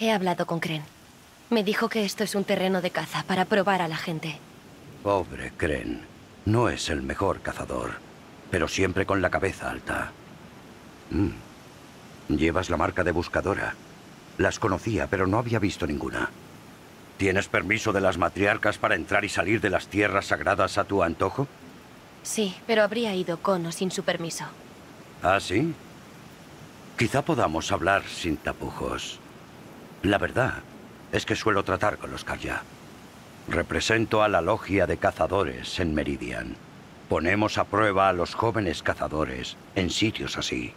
He hablado con Kren. Me dijo que esto es un terreno de caza para probar a la gente. Pobre Kren. No es el mejor cazador, pero siempre con la cabeza alta. Mm. Llevas la marca de buscadora. Las conocía, pero no había visto ninguna. ¿Tienes permiso de las matriarcas para entrar y salir de las tierras sagradas a tu antojo? Sí, pero habría ido con o sin su permiso. ¿Ah, sí? Quizá podamos hablar sin tapujos. La verdad es que suelo tratar con los Karja. Represento a la logia de cazadores en Meridian. Ponemos a prueba a los jóvenes cazadores en sitios así.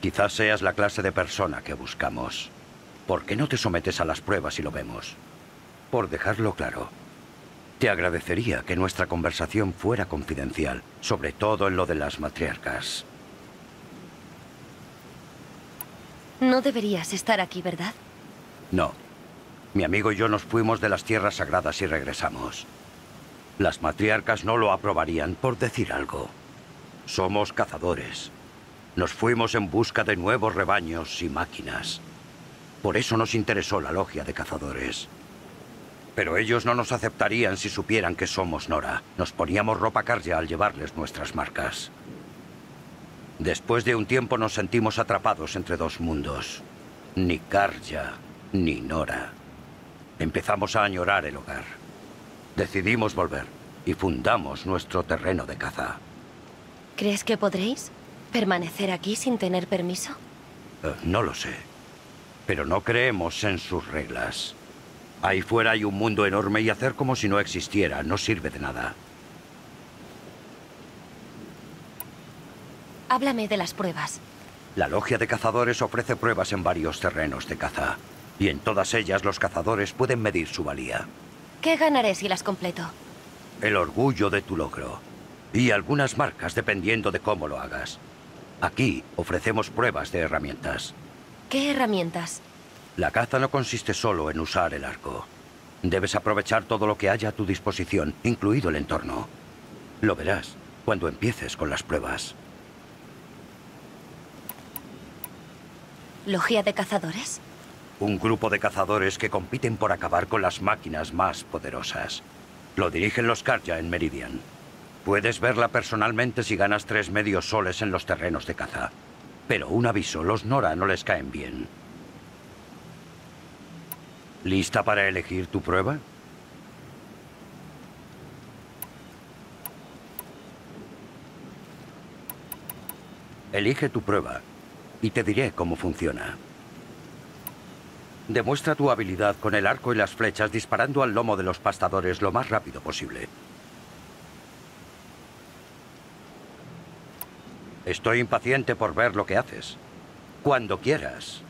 Quizás seas la clase de persona que buscamos. ¿Por qué no te sometes a las pruebas y lo vemos? Por dejarlo claro, te agradecería que nuestra conversación fuera confidencial, sobre todo en lo de las matriarcas. No deberías estar aquí, ¿verdad? No. Mi amigo y yo nos fuimos de las tierras sagradas y regresamos. Las matriarcas no lo aprobarían por decir algo. Somos cazadores. Nos fuimos en busca de nuevos rebaños y máquinas. Por eso nos interesó la logia de cazadores. Pero ellos no nos aceptarían si supieran que somos Nora. Nos poníamos ropa Karja al llevarles nuestras marcas. Después de un tiempo nos sentimos atrapados entre dos mundos. Ni Karja, ni Nora. Empezamos a añorar el hogar. Decidimos volver y fundamos nuestro terreno de caza. ¿Crees que podréis permanecer aquí sin tener permiso? Eh, no lo sé. Pero no creemos en sus reglas. Ahí fuera hay un mundo enorme y hacer como si no existiera no sirve de nada. Háblame de las pruebas. La logia de cazadores ofrece pruebas en varios terrenos de caza. Y en todas ellas los cazadores pueden medir su valía. ¿Qué ganaré si las completo? El orgullo de tu logro. Y algunas marcas dependiendo de cómo lo hagas. Aquí ofrecemos pruebas de herramientas. ¿Qué herramientas? La caza no consiste solo en usar el arco. Debes aprovechar todo lo que haya a tu disposición, incluido el entorno. Lo verás cuando empieces con las pruebas. ¿Logia de cazadores? Un grupo de cazadores que compiten por acabar con las máquinas más poderosas. Lo dirigen los Karja en Meridian. Puedes verla personalmente si ganas tres medios soles en los terrenos de caza. Pero un aviso, los Nora no les caen bien. ¿Lista para elegir tu prueba? Elige tu prueba y te diré cómo funciona. Demuestra tu habilidad con el arco y las flechas disparando al lomo de los pastadores lo más rápido posible. Estoy impaciente por ver lo que haces. Cuando quieras.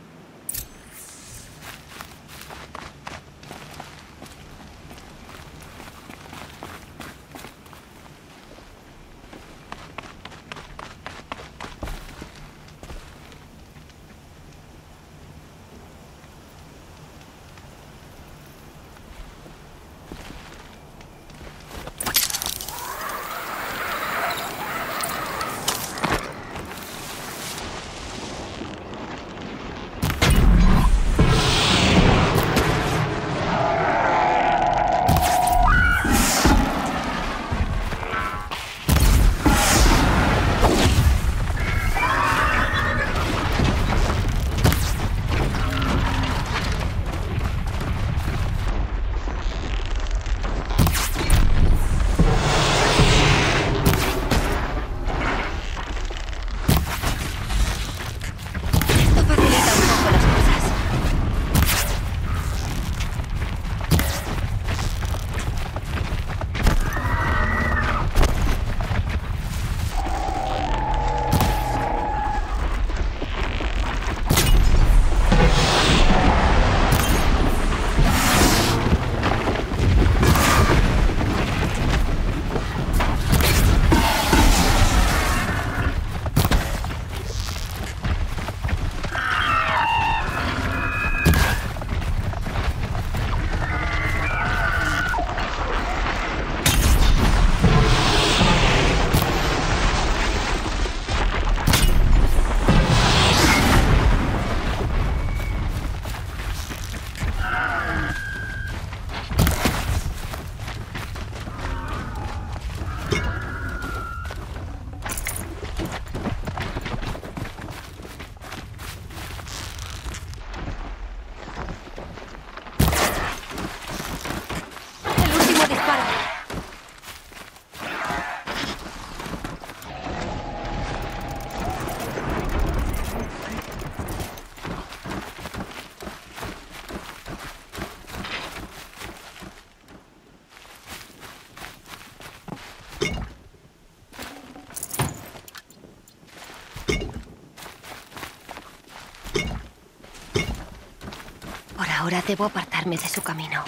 Debo apartarme de su camino.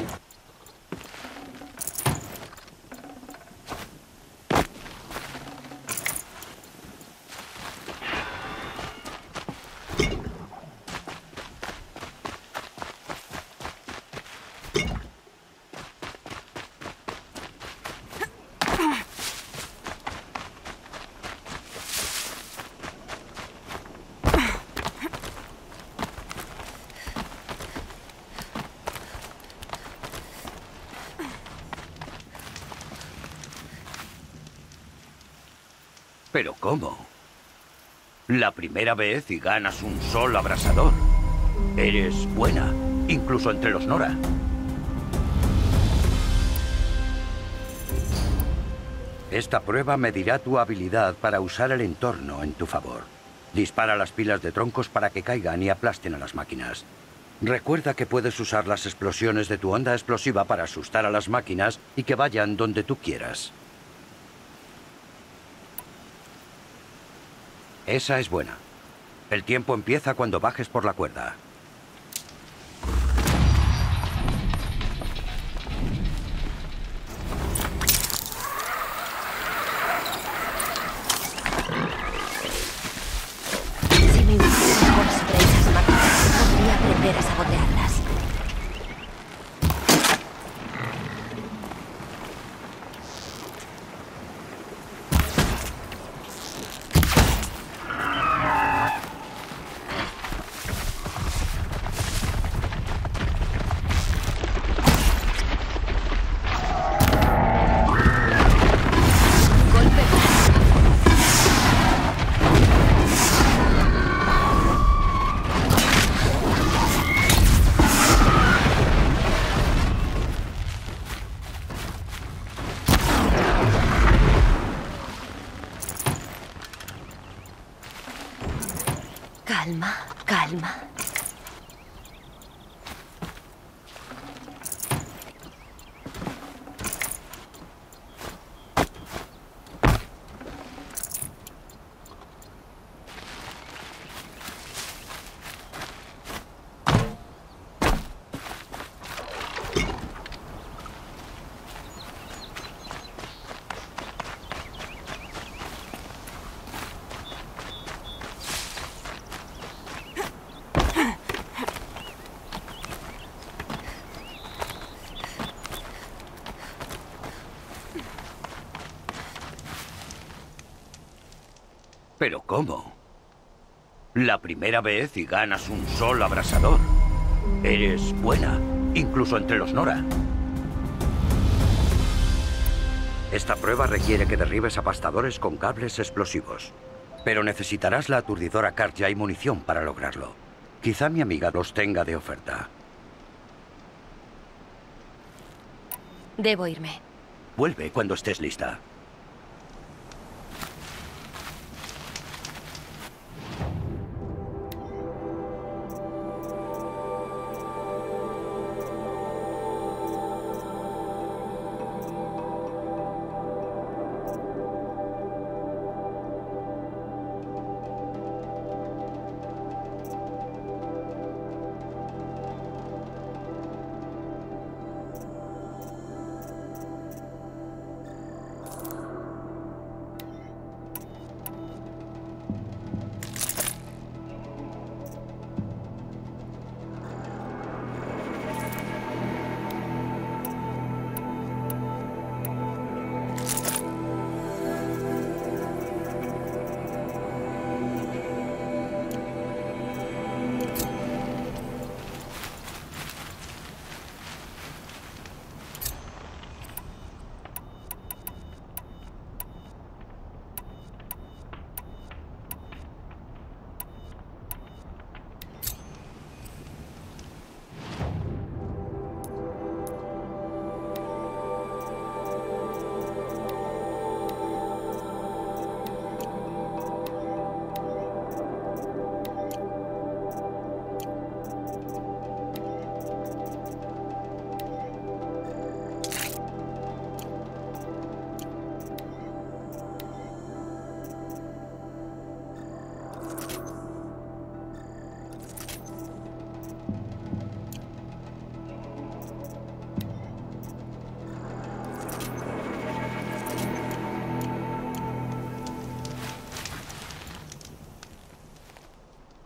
¿Pero cómo? La primera vez y ganas un sol abrasador. Eres buena, incluso entre los Nora. Esta prueba medirá tu habilidad para usar el entorno en tu favor. Dispara las pilas de troncos para que caigan y aplasten a las máquinas. Recuerda que puedes usar las explosiones de tu onda explosiva para asustar a las máquinas y que vayan donde tú quieras. Esa es buena. El tiempo empieza cuando bajes por la cuerda. Si me hiciera por sobre esas máquinas, podría aprender a sabotearlas. Golpe bajo. Calma, calma. ¿Pero cómo? La primera vez y ganas un sol abrasador. Eres buena, incluso entre los Nora. Esta prueba requiere que derribes apastadores con cables explosivos. Pero necesitarás la aturdidora carja y munición para lograrlo. Quizá mi amiga los tenga de oferta. Debo irme. Vuelve cuando estés lista.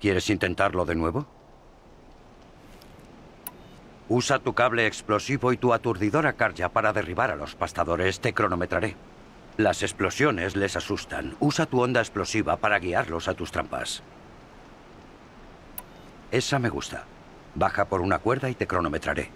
¿Quieres intentarlo de nuevo? Usa tu cable explosivo y tu aturdidora carja para derribar a los pastadores. Te cronometraré. Las explosiones les asustan. Usa tu onda explosiva para guiarlos a tus trampas. Esa me gusta. Baja por una cuerda y te cronometraré.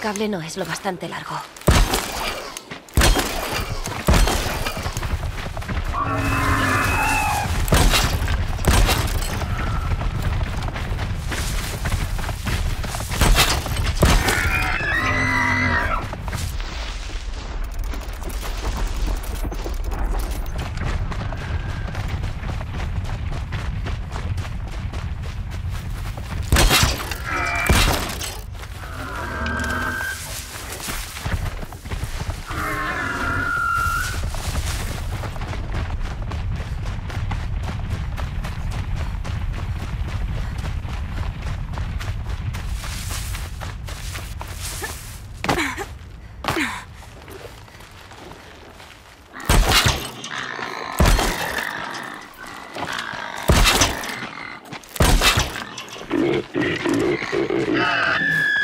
El cable no es lo bastante largo. Ah!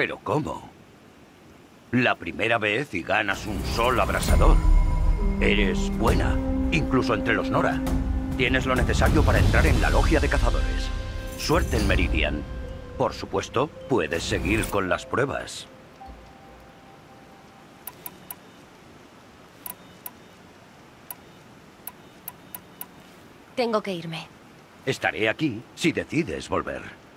¿Pero cómo? La primera vez y ganas un sol abrasador. Eres buena, incluso entre los Nora. Tienes lo necesario para entrar en la logia de cazadores. Suerte en Meridian. Por supuesto, puedes seguir con las pruebas. Tengo que irme. Estaré aquí si decides volver.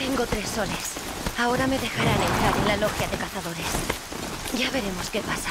Tengo tres soles. Ahora me dejarán entrar en la logia de cazadores. Ya veremos qué pasa.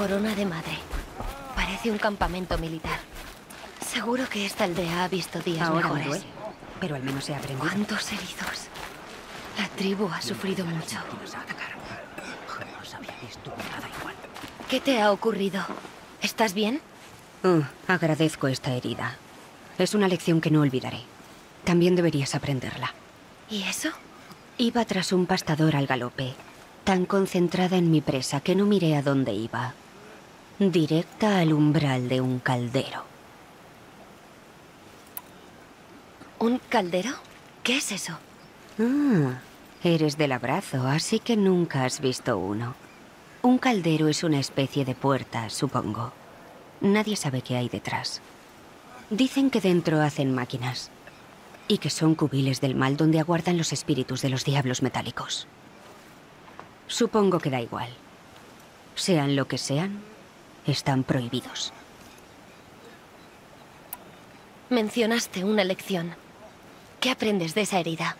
Corona de Madre. Parece un campamento militar. Seguro que esta aldea ha visto días Ahora me mejores. duele, pero al menos he aprendido. ¿Cuántos heridos? La tribu ha sufrido mucho. ¿Qué te ha ocurrido? ¿Estás bien? Oh, agradezco esta herida. Es una lección que no olvidaré. También deberías aprenderla. ¿Y eso? Iba tras un pastador al galope, tan concentrada en mi presa que no miré a dónde iba. Directa al umbral de un caldero. ¿Un caldero? ¿Qué es eso? Ah, eres del abrazo, así que nunca has visto uno. Un caldero es una especie de puerta, supongo. Nadie sabe qué hay detrás. Dicen que dentro hacen máquinas. Y que son cubiles del mal donde aguardan los espíritus de los diablos metálicos. Supongo que da igual. Sean lo que sean, están prohibidos. Mencionaste una lección. ¿Qué aprendes de esa herida?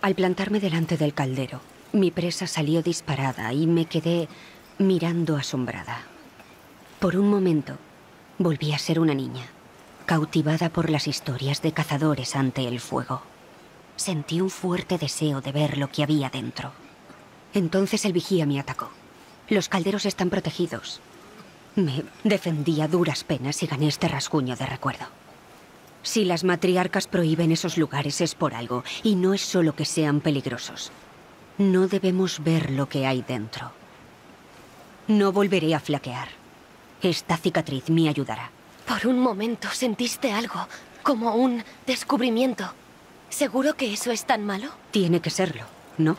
Al plantarme delante del caldero, mi presa salió disparada y me quedé mirando asombrada. Por un momento, volví a ser una niña, cautivada por las historias de cazadores ante el fuego. Sentí un fuerte deseo de ver lo que había dentro. Entonces el vigía me atacó. Los calderos están protegidos. Me defendí a duras penas y gané este rasguño de recuerdo. Si las matriarcas prohíben esos lugares es por algo, y no es solo que sean peligrosos. No debemos ver lo que hay dentro. No volveré a flaquear. Esta cicatriz me ayudará. Por un momento sentiste algo, como un descubrimiento. ¿Seguro que eso es tan malo? Tiene que serlo, ¿no?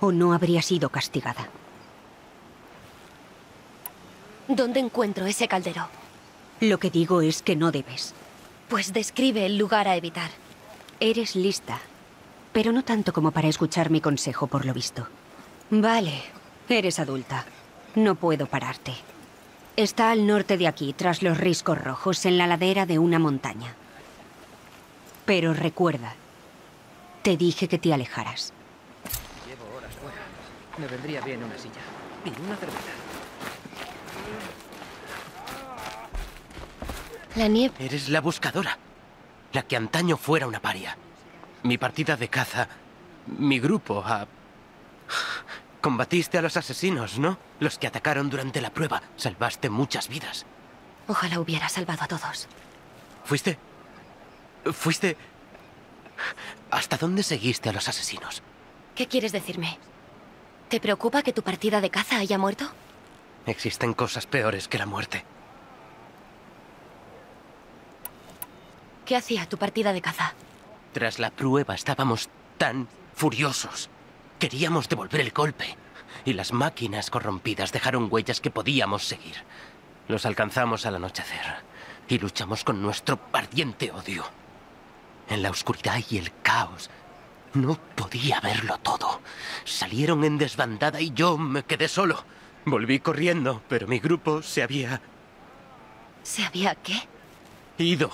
O no habría sido castigada. ¿Dónde encuentro ese caldero? Lo que digo es que no debes. Pues describe el lugar a evitar. Eres lista, pero no tanto como para escuchar mi consejo, por lo visto. Vale, eres adulta. No puedo pararte. Está al norte de aquí, tras los riscos rojos, en la ladera de una montaña. Pero recuerda, te dije que te alejaras. Llevo horas fuera. Me vendría bien una silla. Y una cerveza. La nieve... Eres la buscadora. La que antaño fuera una paria. Mi partida de caza. Mi grupo. A... Combatiste a los asesinos, ¿no? Los que atacaron durante la prueba. Salvaste muchas vidas. Ojalá hubiera salvado a todos. ¿Fuiste? ¿Fuiste? ¿Hasta dónde seguiste a los asesinos? ¿Qué quieres decirme? ¿Te preocupa que tu partida de caza haya muerto? Existen cosas peores que la muerte. ¿Qué hacía tu partida de caza? Tras la prueba estábamos tan furiosos. Queríamos devolver el golpe. Y las máquinas corrompidas dejaron huellas que podíamos seguir. Los alcanzamos al anochecer. Y luchamos con nuestro ardiente odio. En la oscuridad y el caos. No podía verlo todo. Salieron en desbandada y yo me quedé solo. Volví corriendo, pero mi grupo se había ¿Se había qué? ido.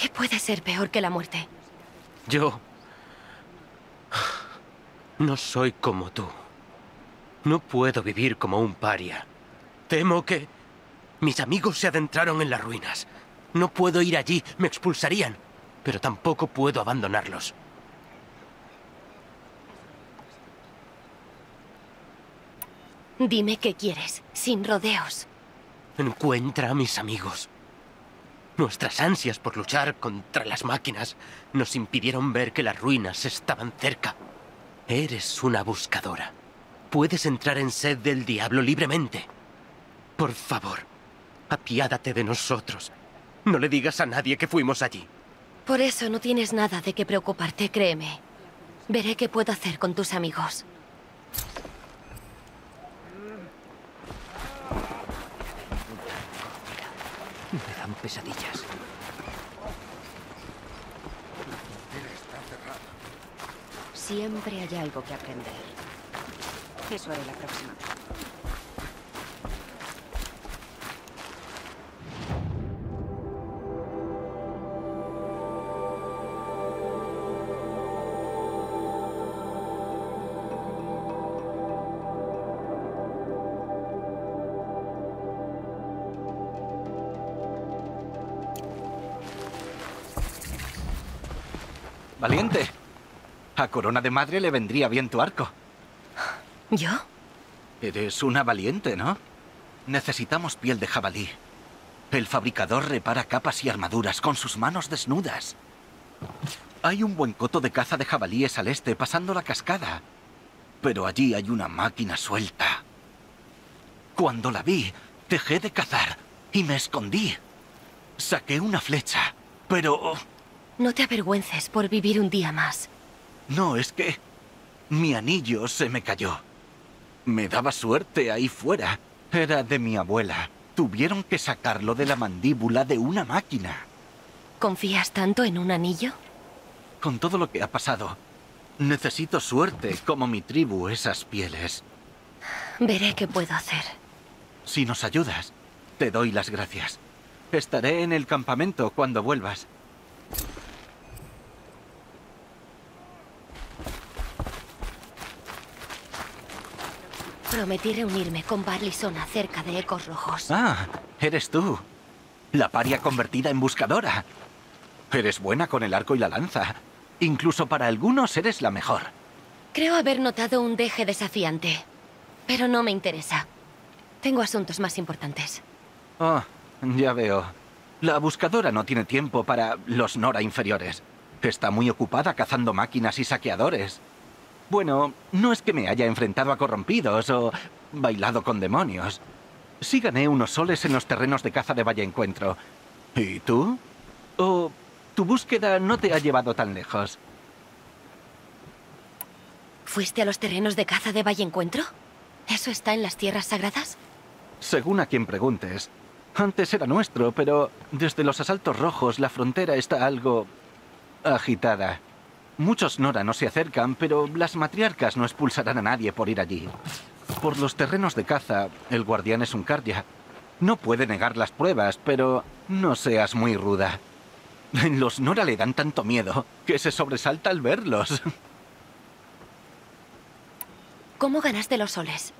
¿Qué puede ser peor que la muerte? Yo... No soy como tú. No puedo vivir como un paria. Temo que... Mis amigos se adentraron en las ruinas. No puedo ir allí, me expulsarían. Pero tampoco puedo abandonarlos. Dime qué quieres, sin rodeos. Encuentra a mis amigos. Nuestras ansias por luchar contra las máquinas nos impidieron ver que las ruinas estaban cerca. Eres una buscadora. Puedes entrar en sed del diablo libremente. Por favor, apiádate de nosotros. No le digas a nadie que fuimos allí. Por eso no tienes nada de qué preocuparte, créeme. Veré qué puedo hacer con tus amigos. Me dan pesadillas. Siempre hay algo que aprender. Eso haré la próxima. Valiente. A Corona de Madre le vendría bien tu arco. ¿Yo? Eres una valiente, ¿no? Necesitamos piel de jabalí. El fabricador repara capas y armaduras con sus manos desnudas. Hay un buen coto de caza de jabalíes al este, pasando la cascada. Pero allí hay una máquina suelta. Cuando la vi, dejé de cazar y me escondí. Saqué una flecha, pero... No te avergüences por vivir un día más. No, es que... Mi anillo se me cayó. Me daba suerte ahí fuera. Era de mi abuela. Tuvieron que sacarlo de la mandíbula de una máquina. ¿Confías tanto en un anillo? Con todo lo que ha pasado, necesito suerte como mi tribu esas pieles. Veré qué puedo hacer. Si nos ayudas, te doy las gracias. Estaré en el campamento cuando vuelvas. Prometí reunirme con Barlisona cerca de Ecos Rojos. Ah, eres tú. La paria convertida en buscadora. Eres buena con el arco y la lanza. Incluso para algunos eres la mejor. Creo haber notado un deje desafiante. Pero no me interesa. Tengo asuntos más importantes. Oh, ya veo. La buscadora no tiene tiempo para los Nora inferiores. Está muy ocupada cazando máquinas y saqueadores. Bueno, no es que me haya enfrentado a corrompidos o bailado con demonios. Sí gané unos soles en los terrenos de caza de Valle Encuentro. ¿Y tú? ¿O tu búsqueda no te ha llevado tan lejos? ¿Fuiste a los terrenos de caza de Valle Encuentro? ¿Eso está en las tierras sagradas? Según a quien preguntes. Antes era nuestro, pero desde los asaltos rojos la frontera está algo agitada. Muchos Nora no se acercan, pero las matriarcas no expulsarán a nadie por ir allí. Por los terrenos de caza, el guardián es un Karja. No puede negar las pruebas, pero no seas muy ruda. Los Nora le dan tanto miedo que se sobresalta al verlos. ¿Cómo ganaste los soles?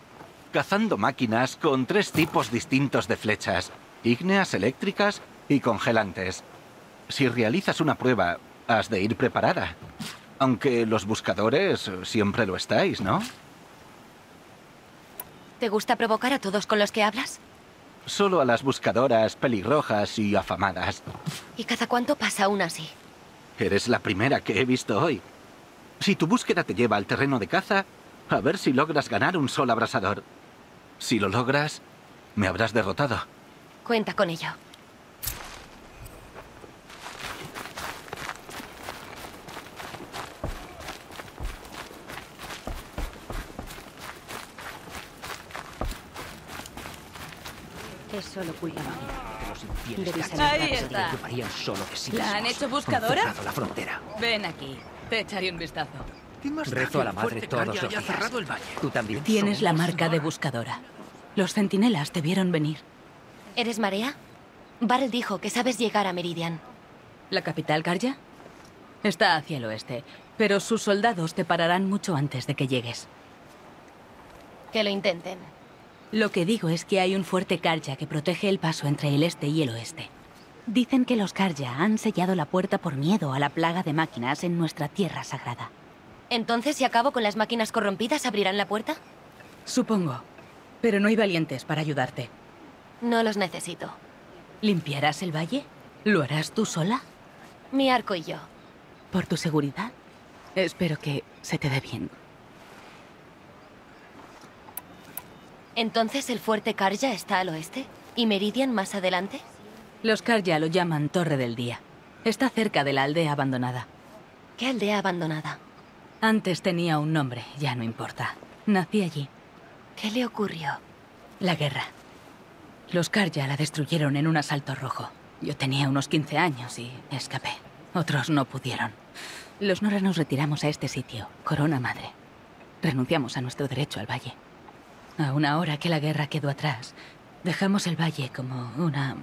Cazando máquinas con tres tipos distintos de flechas. Ígneas, eléctricas y congelantes. Si realizas una prueba, has de ir preparada. Aunque los buscadores siempre lo estáis, ¿no? ¿Te gusta provocar a todos con los que hablas? Solo a las buscadoras pelirrojas y afamadas. ¿Y cada cuánto pasa aún así? Eres la primera que he visto hoy. Si tu búsqueda te lleva al terreno de caza, a ver si logras ganar un sol abrasador. Si lo logras, me habrás derrotado. Cuenta con ello. Solo mía. Los infieles Ahí se está. solo de sí ¿La han hecho buscadora? Han cerrado la frontera. Ven aquí, te echaré un vistazo. Rezo a la madre todos los días. Tú también. Tienes la marca de buscadora. Los centinelas te vieron venir. ¿Eres Marea? Barl dijo que sabes llegar a Meridian. ¿La capital, Karja? Está hacia el oeste, pero sus soldados te pararán mucho antes de que llegues. Que lo intenten. Lo que digo es que hay un fuerte Karja que protege el paso entre el este y el oeste. Dicen que los Karja han sellado la puerta por miedo a la plaga de máquinas en nuestra tierra sagrada. Entonces, si acabo con las máquinas corrompidas, ¿abrirán la puerta? Supongo. Pero no hay valientes para ayudarte. No los necesito. ¿Limpiarás el valle? ¿Lo harás tú sola? Mi arco y yo. ¿Por tu seguridad? Espero que se te dé bien. ¿Entonces el fuerte Karja está al oeste? ¿Y Meridian más adelante? Los Karja lo llaman Torre del Día. Está cerca de la aldea abandonada. ¿Qué aldea abandonada? Antes tenía un nombre, ya no importa. Nací allí. ¿Qué le ocurrió? La guerra. Los Karja la destruyeron en un asalto rojo. Yo tenía unos 15 años y escapé. Otros no pudieron. Los Nora nos retiramos a este sitio, Corona Madre. Renunciamos a nuestro derecho al valle. A una hora que la guerra quedó atrás, dejamos el valle como una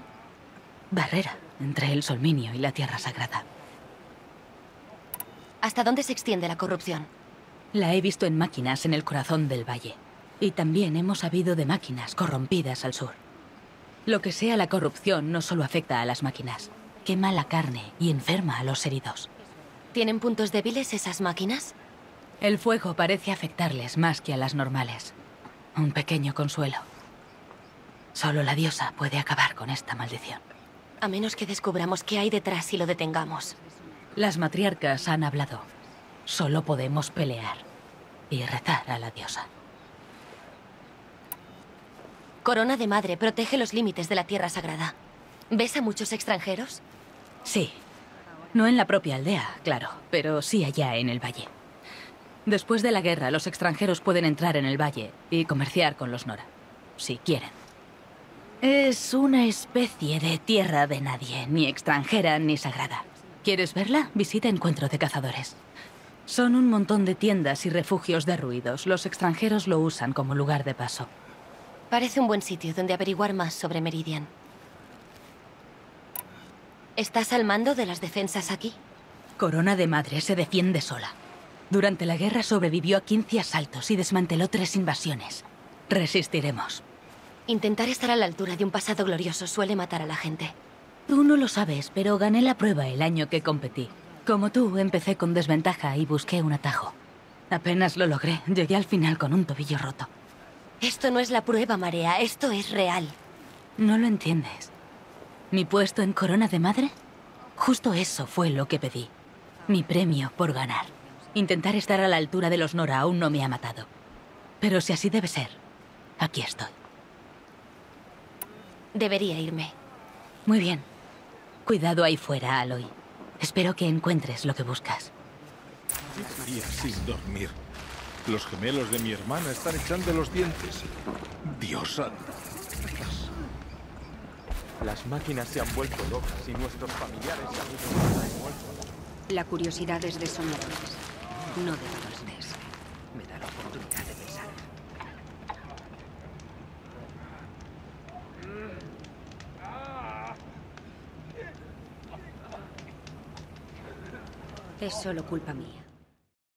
barrera entre el Solminio y la Tierra Sagrada. ¿Hasta dónde se extiende la corrupción? La he visto en máquinas en el corazón del valle. Y también hemos sabido de máquinas corrompidas al sur. Lo que sea la corrupción no solo afecta a las máquinas, quema la carne y enferma a los heridos. ¿Tienen puntos débiles esas máquinas? El fuego parece afectarles más que a las normales. Un pequeño consuelo. Solo la diosa puede acabar con esta maldición. A menos que descubramos qué hay detrás y lo detengamos. Las matriarcas han hablado. Solo podemos pelear y rezar a la diosa. Corona de Madre protege los límites de la Tierra Sagrada. ¿Ves a muchos extranjeros? Sí. No en la propia aldea, claro, pero sí allá en el valle. Después de la guerra, los extranjeros pueden entrar en el valle y comerciar con los Nora, si quieren. Es una especie de tierra de nadie, ni extranjera ni sagrada. ¿Quieres verla? Visita Encuentro de Cazadores. Son un montón de tiendas y refugios derruidos. Los extranjeros lo usan como lugar de paso. Parece un buen sitio donde averiguar más sobre Meridian. ¿Estás al mando de las defensas aquí? Corona de Madre se defiende sola. Durante la guerra sobrevivió a 15 asaltos y desmanteló tres invasiones. Resistiremos. Intentar estar a la altura de un pasado glorioso suele matar a la gente. Tú no lo sabes, pero gané la prueba el año que competí. Como tú, empecé con desventaja y busqué un atajo. Apenas lo logré. Llegué al final con un tobillo roto. Esto no es la prueba, Marea. Esto es real. No lo entiendes. ¿Mi puesto en Corona de Madre? Justo eso fue lo que pedí. Mi premio por ganar. Intentar estar a la altura de los Nora aún no me ha matado. Pero si así debe ser, aquí estoy. Debería irme. Muy bien. Cuidado ahí fuera, Aloy. Espero que encuentres lo que buscas. Días sin dormir. Los gemelos de mi hermana están echando los dientes. Dios santo. Las máquinas se han vuelto locas y nuestros familiares y amigos han muerto. La curiosidad es de soñadores, no de valientes. Me da la oportunidad de pensar. Es solo culpa mía.